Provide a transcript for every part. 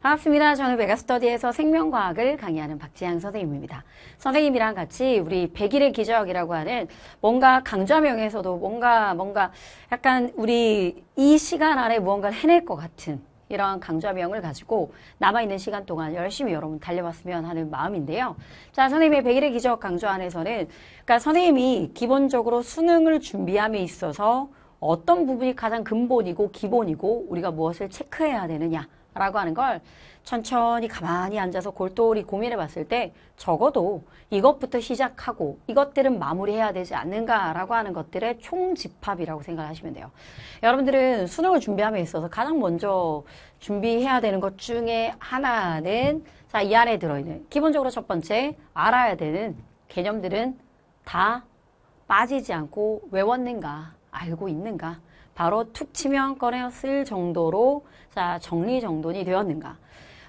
반갑습니다. 저는 메가스터디에서 생명과학을 강의하는 박지향 선생님입니다. 선생님이랑 같이 우리 100일의 기적이라고 하는 뭔가 강좌명에서도 뭔가 뭔가 약간 우리 이 시간 안에 무언가를 해낼 것 같은 이러한 강좌명을 가지고 남아있는 시간 동안 열심히 여러분 달려봤으면 하는 마음인데요. 자, 선생님의 100일의 기적 강좌 안에서는 그러니까 선생님이 기본적으로 수능을 준비함에 있어서 어떤 부분이 가장 근본이고 기본이고 우리가 무엇을 체크해야 되느냐 라고 하는 걸 천천히 가만히 앉아서 골똘히 고민해 봤을 때 적어도 이것부터 시작하고 이것들은 마무리해야 되지 않는가라고 하는 것들의 총집합이라고 생각하시면 돼요. 여러분들은 수능을 준비함에 있어서 가장 먼저 준비해야 되는 것 중에 하나는 자, 이 안에 들어있는 기본적으로 첫 번째 알아야 되는 개념들은 다 빠지지 않고 외웠는가 알고 있는가 바로 툭 치면 꺼내 쓸 정도로 자 정리정돈이 되었는가.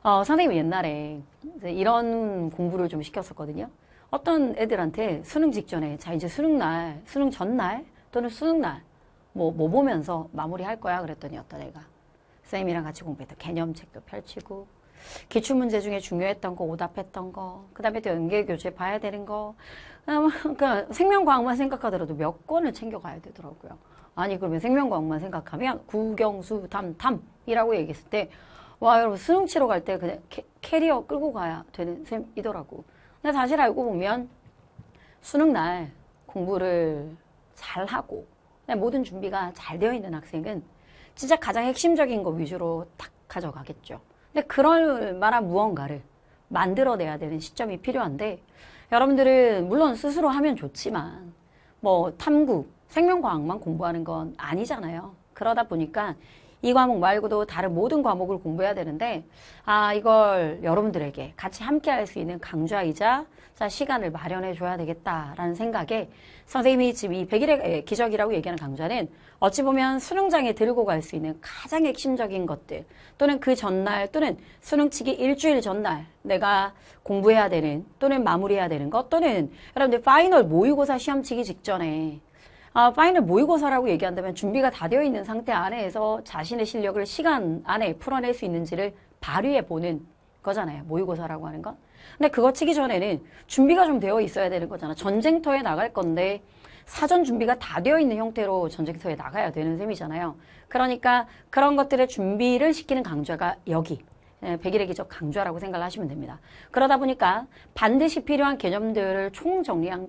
어, 선생님이 옛날에 이런 공부를 좀 시켰었거든요. 어떤 애들한테 수능 직전에 자 이제 수능 날, 수능 전날 또는 수능 날 뭐, 뭐 보면서 마무리할 거야 그랬더니 어떤 애가 선생님이랑 같이 공부했던 개념책도 펼치고 기출문제 중에 중요했던 거 오답했던 거, 그 다음에 또 연계교재 봐야 되는 거, 그러니까 생명과학만 생각하더라도 몇 권을 챙겨가야 되더라고요. 아니 그러면 생명과학만 생각하면 구경수 탐탐이라고 얘기했을 때 와 여러분 수능 치러 갈 때 그냥 캐, 캐리어 끌고 가야 되는 셈이더라고. 근데 사실 알고 보면 수능 날 공부를 잘 하고 모든 준비가 잘 되어 있는 학생은 진짜 가장 핵심적인 거 위주로 딱 가져가겠죠. 근데 그럴 만한 무언가를 만들어내야 되는 시점이 필요한데 여러분들은 물론 스스로 하면 좋지만 뭐 탐구, 생명과학만 공부하는 건 아니잖아요. 그러다 보니까 이 과목 말고도 다른 모든 과목을 공부해야 되는데 아 이걸 여러분들에게 같이 함께 할 수 있는 강좌이자 자 시간을 마련해 줘야 되겠다라는 생각에 선생님이 지금 이 100일의 기적이라고 얘기하는 강좌는 어찌 보면 수능장에 들고 갈 수 있는 가장 핵심적인 것들 또는 그 전날 또는 수능치기 일주일 전날 내가 공부해야 되는 또는 마무리해야 되는 것 또는 여러분들 파이널 모의고사 시험 치기 직전에 아, 파이널 모의고사라고 얘기한다면 준비가 다 되어 있는 상태 안에서 자신의 실력을 시간 안에 풀어낼 수 있는지를 발휘해 보는 거잖아요. 모의고사라고 하는 건. 근데 그거 치기 전에는 준비가 좀 되어 있어야 되는 거잖아. 전쟁터에 나갈 건데 사전 준비가 다 되어 있는 형태로 전쟁터에 나가야 되는 셈이잖아요. 그러니까 그런 것들의 준비를 시키는 강좌가 여기 예, 백일의 기적 강좌라고 생각을 하시면 됩니다. 그러다 보니까 반드시 필요한 개념들을 총정리한,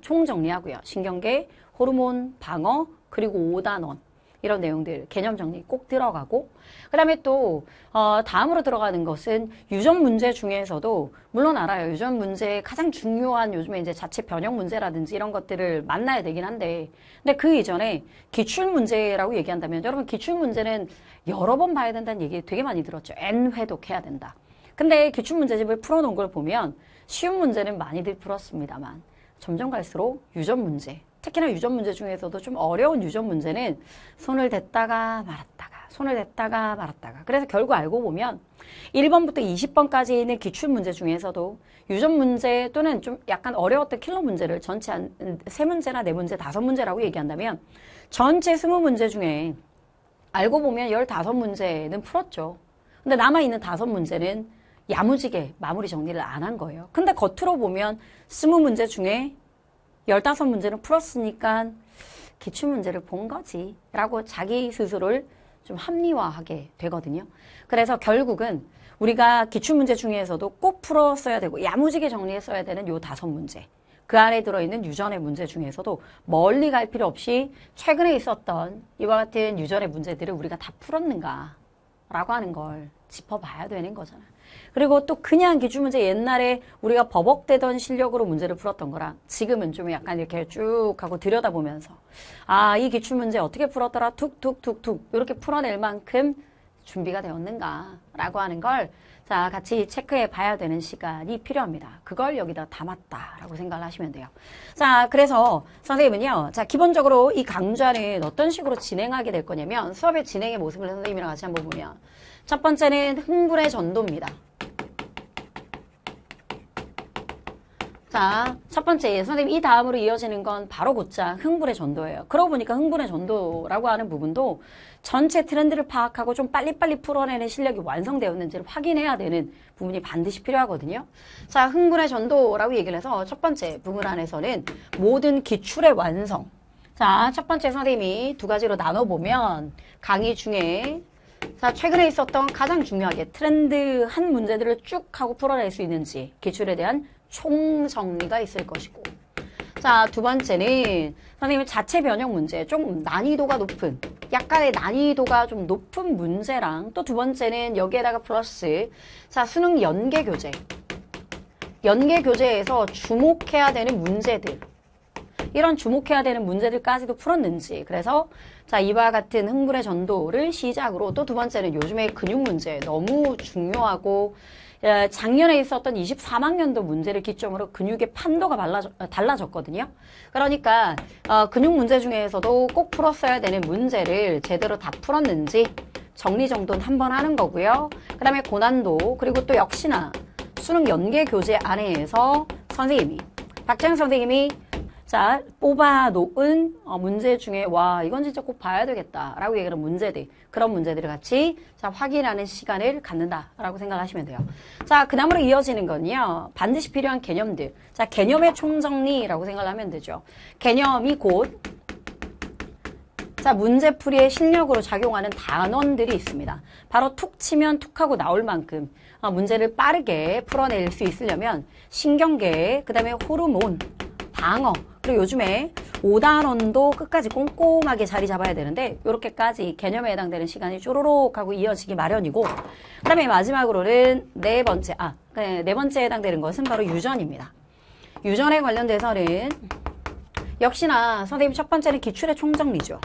총정리하고요. 신경계, 호르몬, 방어, 그리고 5단원 이런 내용들 개념 정리 꼭 들어가고 그 다음에 또 어, 다음으로 들어가는 것은 유전 문제 중에서도 물론 알아요. 유전 문제의 가장 중요한 요즘에 이제 자체 변형 문제라든지 이런 것들을 만나야 되긴 한데 근데 그 이전에 기출 문제라고 얘기한다면 여러분 기출 문제는 여러 번 봐야 된다는 얘기 되게 많이 들었죠. N 회독해야 된다. 근데 기출 문제집을 풀어놓은 걸 보면 쉬운 문제는 많이들 풀었습니다만 점점 갈수록 유전 문제 특히나 유전 문제 중에서도 좀 어려운 유전 문제는 손을 댔다가 말았다가 손을 댔다가 말았다가 그래서 결국 알고 보면 1번부터 20번까지 있는 기출 문제 중에서도 유전 문제 또는 좀 약간 어려웠던 킬러 문제를 전체 한세 문제나 네 문제, 다섯 문제라고 얘기한다면 전체 스무 문제 중에 알고 보면 15문제는 풀었죠. 근데 남아있는 다섯 문제는 야무지게 마무리 정리를 안 한 거예요. 근데 겉으로 보면 스무 문제 중에 15문제는 풀었으니까 기출 문제를 본 거지 라고 자기 스스로를 좀 합리화하게 되거든요. 그래서 결국은 우리가 기출 문제 중에서도 꼭 풀었어야 되고 야무지게 정리했어야 되는 요 다섯 문제 그 안에 들어있는 유전의 문제 중에서도 멀리 갈 필요 없이 최근에 있었던 이와 같은 유전의 문제들을 우리가 다 풀었는가 라고 하는 걸 짚어봐야 되는 거잖아요. 그리고 또 그냥 기출문제 옛날에 우리가 버벅대던 실력으로 문제를 풀었던 거랑 지금은 좀 약간 이렇게 쭉 하고 들여다보면서 아, 이 기출문제 어떻게 풀었더라? 툭툭툭툭 이렇게 풀어낼 만큼 준비가 되었는가 라고 하는 걸 자, 같이 체크해 봐야 되는 시간이 필요합니다. 그걸 여기다 담았다라고 생각을 하시면 돼요. 자, 그래서 선생님은요. 자, 기본적으로 이 강좌는 어떤 식으로 진행하게 될 거냐면 수업의 진행의 모습을 선생님이랑 같이 한번 보면 첫 번째는 흥분의 전도입니다. 자, 첫 번째, 선생님 이 다음으로 이어지는 건 바로 곧장 흥분의 전도예요. 그러고 보니까 흥분의 전도라고 하는 부분도 전체 트렌드를 파악하고 좀 빨리빨리 풀어내는 실력이 완성되었는지를 확인해야 되는 부분이 반드시 필요하거든요. 자, 흥분의 전도라고 얘기를 해서 첫 번째 부분 안에서는 모든 기출의 완성. 자, 첫 번째 선생님이 두 가지로 나눠보면 강의 중에 자, 최근에 있었던 가장 중요하게 트렌드한 문제들을 쭉 하고 풀어낼 수 있는지 기출에 대한 총정리가 있을 것이고. 자, 두 번째는 선생님 자체 변형 문제 좀 난이도가 높은 약간의 난이도가 좀 높은 문제랑 또 두 번째는 여기에다가 플러스 자, 수능 연계 교재. 연계 교재에서 주목해야 되는 문제들 이런 주목해야 되는 문제들까지도 풀었는지 그래서 자 이와 같은 흥분의 전도를 시작으로 또 두 번째는 요즘의 근육 문제 너무 중요하고 예, 작년에 있었던 24학년도 문제를 기점으로 근육의 판도가 달라져, 달라졌 거든요. 그러니까 어, 근육 문제 중에서도 꼭 풀었어야 되는 문제를 제대로 다 풀었는지 정리정돈 한번 하는 거고요. 그 다음에 고난도 그리고 또 역시나 수능 연계 교재 안에서 선생님이 박재영 선생님이 자, 뽑아놓은 어, 문제 중에 와 이건 진짜 꼭 봐야 되겠다라고 얘기하는 문제들 그런 문제들을 같이 자 확인하는 시간을 갖는다라고 생각하시면 돼요. 자, 그 다음으로 이어지는 건요. 반드시 필요한 개념들. 자, 개념의 총정리라고 생각하면 되죠. 개념이 곧 자, 문제풀이의 실력으로 작용하는 단원들이 있습니다. 바로 툭 치면 툭 하고 나올 만큼 어, 문제를 빠르게 풀어낼 수 있으려면 신경계, 그 다음에 호르몬, 방어, 그리고 요즘에 5단원도 끝까지 꼼꼼하게 자리 잡아야 되는데 이렇게까지 개념에 해당되는 시간이 쪼로록 하고 이어지기 마련이고 그 다음에 마지막으로는 네 번째, 아, 네 번째에 해당되는 것은 바로 유전입니다. 유전에 관련돼서는 역시나 선생님 첫 번째는 기출의 총정리죠.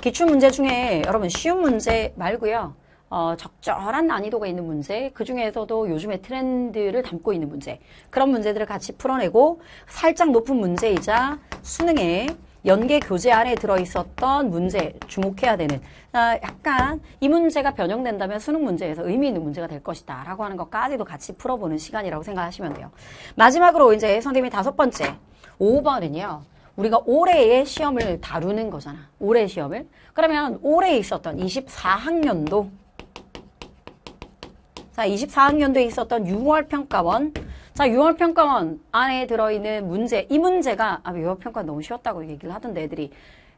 기출 문제 중에 여러분 쉬운 문제 말고요. 어, 적절한 난이도가 있는 문제, 그 중에서도 요즘의 트렌드를 담고 있는 문제, 그런 문제들을 같이 풀어내고 살짝 높은 문제이자 수능에 연계 교재 안에 들어있었던 문제 주목해야 되는 아, 약간 이 문제가 변형된다면 수능 문제에서 의미 있는 문제가 될 것이다 라고 하는 것까지도 같이 풀어보는 시간이라고 생각하시면 돼요. 마지막으로 이제 선생님이 다섯 번째 5번은요. 우리가 올해의 시험을 다루는 거잖아. 올해 시험을. 그러면 올해 있었던 24학년도 자, 24학년도에 있었던 6월 평가원. 자, 6월 평가원 안에 들어있는 문제, 이 문제가, 아, 6월 평가 너무 쉬웠다고 얘기를 하던데 애들이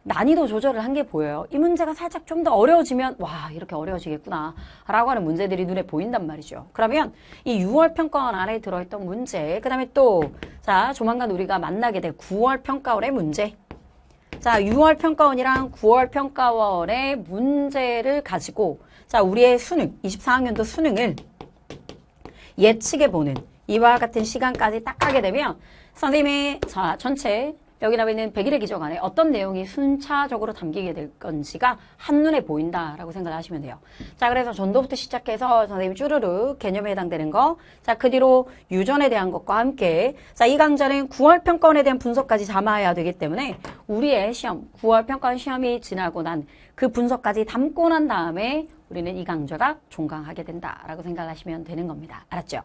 난이도 조절을 한 게 보여요. 이 문제가 살짝 좀 더 어려워지면, 와, 이렇게 어려워지겠구나. 라고 하는 문제들이 눈에 보인단 말이죠. 그러면 이 6월 평가원 안에 들어있던 문제, 그 다음에 또, 자, 조만간 우리가 만나게 될 9월 평가원의 문제. 자, 6월 평가원이랑 9월 평가원의 문제를 가지고 자, 우리의 수능, 24학년도 수능을 예측해 보는 이와 같은 시간까지 딱 하게 되면 선생님의 자, 전체 여기 나와 있는 100일의 기적 안에 어떤 내용이 순차적으로 담기게 될 건지가 한눈에 보인다라고 생각하시면 돼요. 자, 그래서 전도부터 시작해서 선생님 쭈르르 개념에 해당되는 거. 자, 그 뒤로 유전에 대한 것과 함께 자, 이 강좌는 9월 평가원에 대한 분석까지 담아야 되기 때문에 우리의 시험, 9월 평가원 시험이 지나고 난 그 분석까지 담고 난 다음에 우리는 이 강좌가 종강하게 된다라고 생각하시면 되는 겁니다. 알았죠?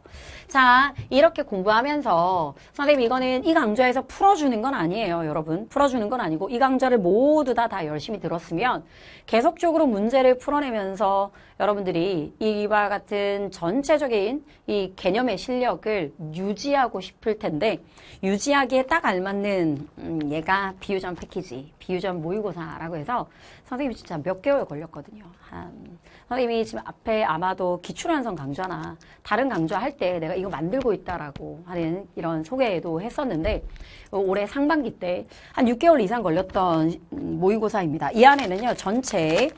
자, 이렇게 공부하면서 선생님 이거는 이 강좌에서 풀어주는 건 아니에요, 여러분. 풀어주는 건 아니고 이 강좌를 모두 다 다 열심히 들었으면 계속적으로 문제를 풀어내면서 여러분들이 이와 같은 전체적인 이 개념의 실력을 유지하고 싶을 텐데 유지하기에 딱 알맞는 음, 얘가 비유전 패키지, 비유전 모의고사라고 해서 선생님이 진짜 몇 개월 걸렸거든요. 한 선생님이 지금 앞에 아마도 기출완성 강좌나 다른 강좌 할 때 내가 이거 만들고 있다라고 하는 이런 소개도 했었는데 올해 상반기 때 한 6개월 이상 걸렸던 모의고사입니다. 이 안에는요 전체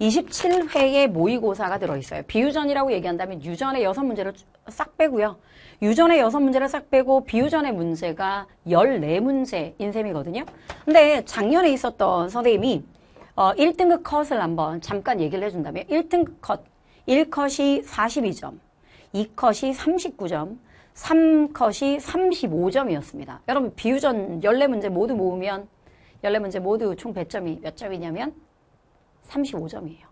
27회의 모의고사가 들어있어요. 비유전이라고 얘기한다면 유전의 여섯 문제를 싹 빼고요. 유전의 여섯 문제를 싹 빼고 비유전의 문제가 14문제인 셈이거든요. 근데 작년에 있었던 선생님이 어, 1등급 컷을 한번 잠깐 얘기를 해준다면 1등급 컷 1컷이 42점, 2컷이 39점, 3컷이 35점이었습니다. 여러분 비유전 14문제 모두 모으면 14문제 모두 총 100점이 몇 점이냐면 35점이에요.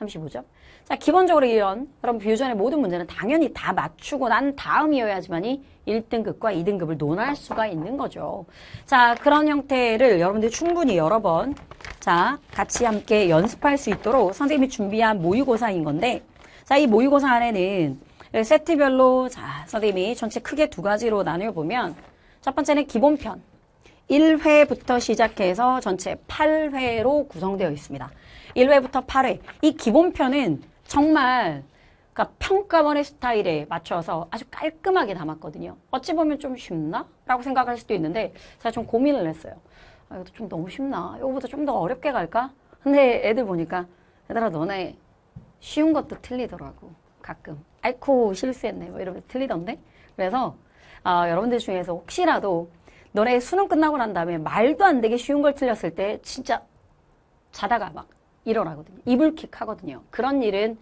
35점. 자, 기본적으로 이런 여러분 뷰전의 모든 문제는 당연히 다 맞추고 난 다음이어야지만이 1등급과 2등급을 논할 수가 있는 거죠. 자, 그런 형태를 여러분들이 충분히 여러 번 자, 같이 함께 연습할 수 있도록 선생님이 준비한 모의고사인 건데 자, 이 모의고사 안에는 세트별로 자, 선생님이 전체 크게 두 가지로 나누어 보면 첫 번째는 기본편 1회부터 시작해서 전체 8회로 구성되어 있습니다. 1회부터 8회. 이 기본편은 정말 그러니까 평가원의 스타일에 맞춰서 아주 깔끔하게 담았거든요. 어찌 보면 좀 쉽나? 라고 생각할 수도 있는데 제가 좀 고민을 했어요. 아, 이것도 좀 너무 쉽나? 이거보다 좀 더 어렵게 갈까? 근데 애들 보니까 얘들아 너네 쉬운 것도 틀리더라고. 가끔. 아이코 실수했네. 뭐 이러면서 틀리던데? 그래서 아, 여러분들 중에서 혹시라도 너네 수능 끝나고 난 다음에 말도 안 되게 쉬운 걸 틀렸을 때 진짜 자다가 막 일어나거든요. 이불킥 하거든요. 그런 일은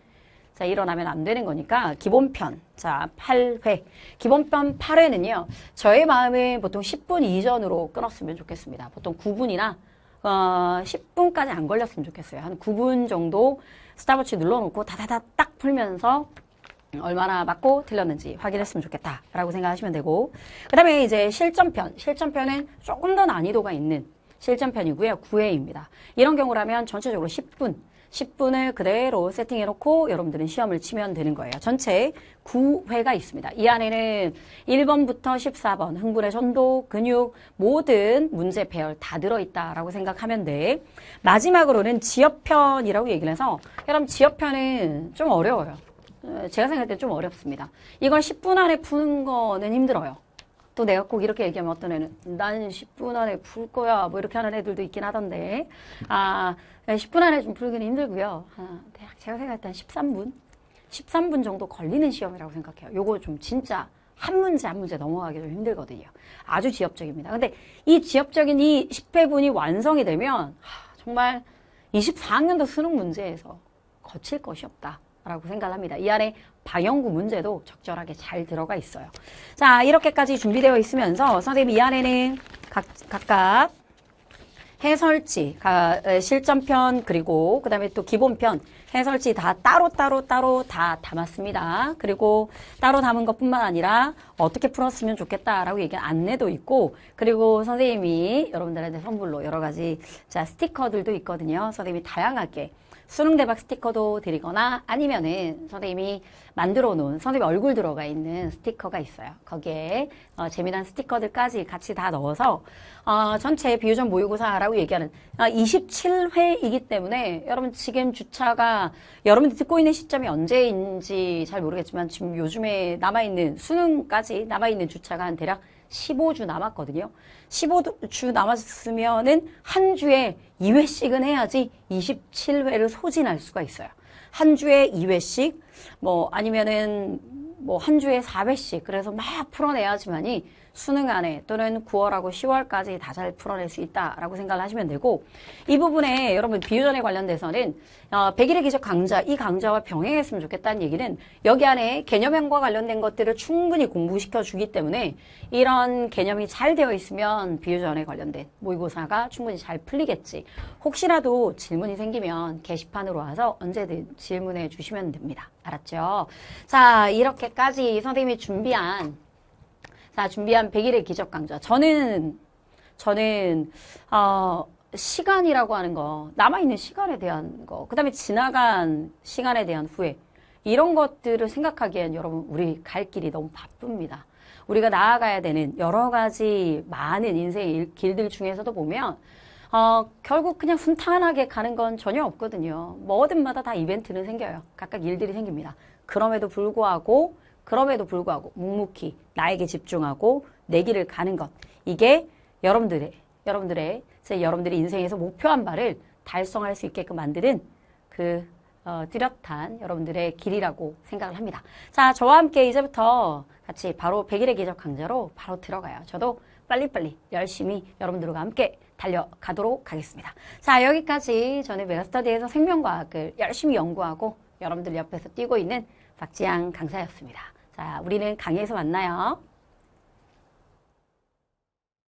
자, 일어나면 안 되는 거니까 기본편. 자, 8회. 기본편 8회는요. 저의 마음은 보통 10분 이전으로 끊었으면 좋겠습니다. 보통 9분이나 어, 10분까지 안 걸렸으면 좋겠어요. 한 9분 정도 스탑워치 눌러놓고 다다다 딱 풀면서 얼마나 맞고 틀렸는지 확인했으면 좋겠다라고 생각하시면 되고 그 다음에 이제 실전편 실전편은 조금 더 난이도가 있는 실전편이고요 9회입니다 이런 경우라면 전체적으로 10분 10분을 그대로 세팅해놓고 여러분들은 시험을 치면 되는 거예요. 전체 9회가 있습니다. 이 안에는 1번부터 14번 흥분의 전도, 근육 모든 문제 배열 다 들어있다라고 생각하면 돼. 마지막으로는 지역편이라고 얘기를 해서 여러분 지역편은 좀 어려워요. 어, 제가 생각할 때 좀 어렵습니다. 이걸 10분 안에 푸는 거는 힘들어요. 또 내가 꼭 이렇게 얘기하면 어떤 애는 나는 10분 안에 풀 거야 뭐 이렇게 하는 애들도 있긴 하던데 아 10분 안에 좀 풀기는 힘들고요. 아, 대략 제가 생각할 때 한 13분 13분 정도 걸리는 시험이라고 생각해요. 요거 좀 진짜 한 문제 한 문제 넘어가기 좀 힘들거든요. 아주 지엽적입니다. 근데 이 지엽적인 이 10회분이 완성이 되면 하, 정말 24학년도 수능 문제에서 거칠 것이 없다. 라고 생각합니다. 이 안에 방영구 문제도 적절하게 잘 들어가 있어요. 자, 이렇게까지 준비되어 있으면서 선생님 이 안에는 각, 각각 해설지, 실전편 그리고 그 다음에 또 기본편 해설지 다 따로 따로 따로 다 담았습니다. 그리고 따로 담은 것뿐만 아니라 어떻게 풀었으면 좋겠다라고 얘기한 안내도 있고 그리고 선생님이 여러분들한테 선물로 여러 가지 자 스티커들도 있거든요. 선생님이 다양하게 수능 대박 스티커도 드리거나 아니면은 선생님이 만들어 놓은 선생님 얼굴 들어가 있는 스티커가 있어요. 거기에 어, 재미난 스티커들까지 같이 다 넣어서 어, 전체 비유전 모의고사라고 얘기하는 어, 27회이기 때문에 여러분 지금 주차가 여러분들이 듣고 있는 시점이 언제인지 잘 모르겠지만 지금 요즘에 남아있는 수능까지 남아있는 주차가 한 대략 15주 남았거든요. 15주 남았으면은 한 주에 2회씩은 해야지 27회를 소진할 수가 있어요. 한 주에 2회씩 뭐 아니면은 뭐 한 주에 4회씩 그래서 막 풀어내야지만이 수능 안에 또는 9월하고 10월까지 다 잘 풀어낼 수 있다라고 생각을 하시면 되고 이 부분에 여러분 비유전에 관련돼서는 어, 백일의 기적 강좌 이 강좌와 병행했으면 좋겠다는 얘기는 여기 안에 개념형과 관련된 것들을 충분히 공부시켜 주기 때문에 이런 개념이 잘 되어 있으면 비유전에 관련된 모의고사가 충분히 잘 풀리겠지 혹시라도 질문이 생기면 게시판으로 와서 언제든 질문해 주시면 됩니다 알았죠? 자 이렇게까지 선생님이 준비한 자, 준비한 100일의 기적 강좌. 저는, 저는, 어, 시간이라고 하는 거, 남아있는 시간에 대한 거, 그 다음에 지나간 시간에 대한 후회, 이런 것들을 생각하기엔 여러분, 우리 갈 길이 너무 바쁩니다. 우리가 나아가야 되는 여러 가지 많은 인생의 길들 중에서도 보면, 어, 결국 그냥 순탄하게 가는 건 전혀 없거든요. 뭐든마다 다 이벤트는 생겨요. 각각 일들이 생깁니다. 그럼에도 불구하고 그럼에도 불구하고 묵묵히 나에게 집중하고 내 길을 가는 것. 이게 여러분들의, 여러분들의, 제 여러분들이 인생에서 목표한 바를 달성할 수 있게끔 만드는 그, 어, 뚜렷한 여러분들의 길이라고 생각을 합니다. 자, 저와 함께 이제부터 같이 바로 100일의 기적 강좌로 바로 들어가요. 저도 빨리빨리 열심히 여러분들과 함께 달려가도록 하겠습니다. 자, 여기까지 저는 메가스터디에서 생명과학을 열심히 연구하고 여러분들 옆에서 뛰고 있는 박지양 강사였습니다. 자, 우리는 강의에서 만나요.